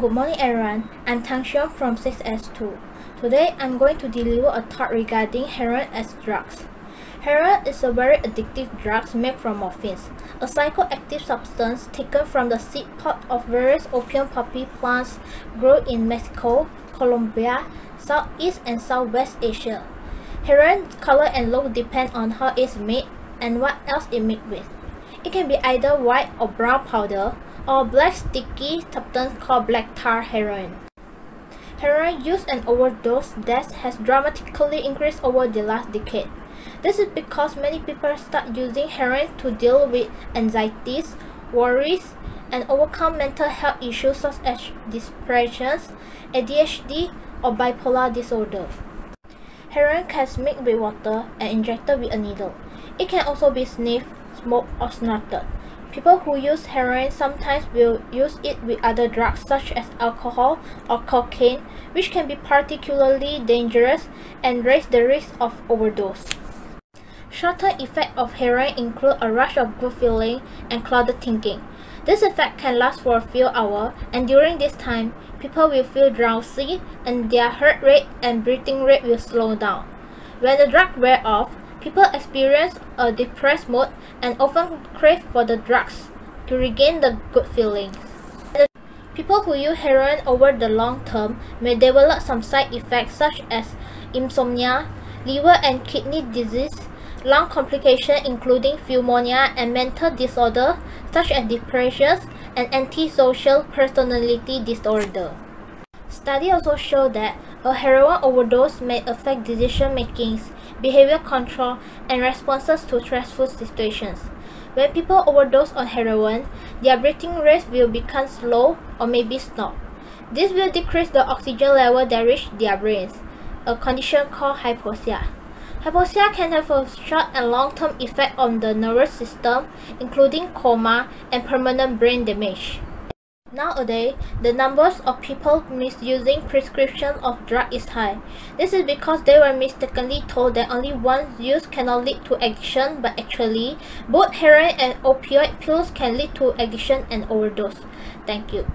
Good morning everyone, I'm Tang Xiong from 6S2. Today I'm going to deliver a talk regarding heroin as drugs. Heroin is a very addictive drug made from morphine, a psychoactive substance taken from the seed pod of various opium poppy plants grown in Mexico, Colombia, Southeast and Southwest Asia. Heroin's color and look depend on how it's made and what else it made with. It can be either white or brown powder, or black sticky substance called black tar heroin. Heroin use and overdose deaths has dramatically increased over the last decade. This is because many people start using heroin to deal with anxieties, worries, and overcome mental health issues such as depression, ADHD, or bipolar disorder. Heroin can be mixed with water and injected with a needle. It can also be sniffed, smoked, or snorted. People who use heroin sometimes will use it with other drugs such as alcohol or cocaine, which can be particularly dangerous and raise the risk of overdose. Short-term effects of heroin include a rush of good feeling and clouded thinking. This effect can last for a few hours, and during this time, people will feel drowsy and their heart rate and breathing rate will slow down. When the drug wears off, People experience a depressed mood and often crave for the drugs to regain the good feelings. People who use heroin over the long term may develop some side effects such as insomnia, liver and kidney disease, lung complications including pneumonia and mental disorders such as depression and antisocial personality disorder. Studies also show that a heroin overdose may affect decision making, behavior control, and responses to stressful situations. When people overdose on heroin, their breathing rate will become slow or maybe stop. This will decrease the oxygen level that reach their brains, a condition called hypoxia. Hypoxia can have a short and long-term effect on the nervous system, including coma and permanent brain damage. Nowadays, the numbers of people misusing prescription of drug is high. This is because they were mistakenly told that only one use cannot lead to addiction, but actually, both heroin and opioid pills can lead to addiction and overdose. Thank you.